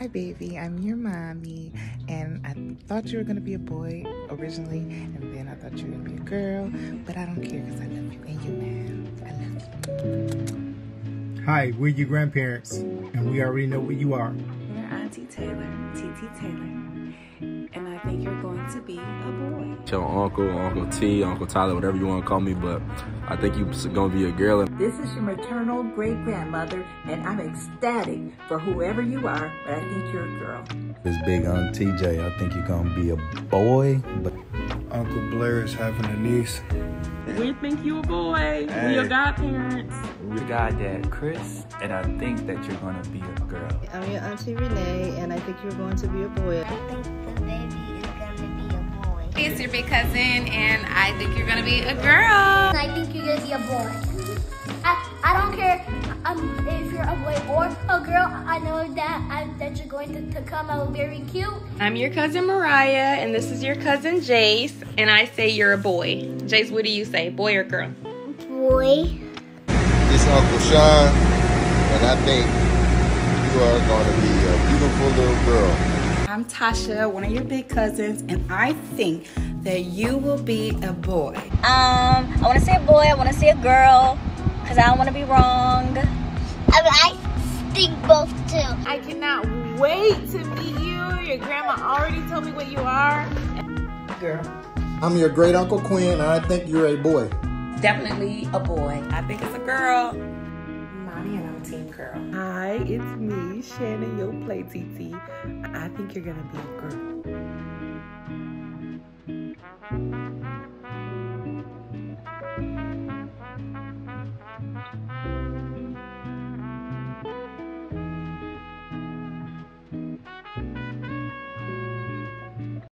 Hi, baby. I'm your mommy. And I thought you were going to be a boy originally, and then I thought you were going to be a girl. But I don't care because I love you and you, man. I love you. Hi, we're your grandparents, and we already know what you are. We're Auntie Taylor, TT Taylor, and I think you're going to be a boy. Your uncle, Uncle T, Uncle Tyler, whatever you want to call me, but I think you're going to be a girl. This is your maternal great grandmother, and I'm ecstatic for whoever you are, but I think you're a girl. This big Aunt TJ, I think you're gonna be a boy, but Uncle Blair is having a niece. We think you a boy. We your godparents. Your goddad, Chris, and I think that you're gonna be a girl. I'm your auntie Renee, and I think you're going to be a boy. I think the baby is gonna be a boy. It's your big cousin, and I think you're gonna be a girl. I think you're gonna be a boy. I, I don't care um, girl. I know that I, that you're going to, to come out very cute. I'm your cousin Mariah, and this is your cousin Jace, and I say you're a boy. Jace, what do you say, boy or girl? Boy. It's Uncle Sean, and I think you are going to be a beautiful little girl. I'm Tasha, one of your big cousins, and I think that you will be a boy. Um, I want to say a boy, I want to say a girl, because I don't want to be wrong. I, mean, I think both too. I cannot wait to meet you. Your grandma already told me what you are. Girl. I'm your great Uncle Quinn, and I think you're a boy. Definitely a boy. I think it's a girl. Mommy and I'm team girl. Hi, it's me, Shannon, your play TT. I think you're going to be a girl.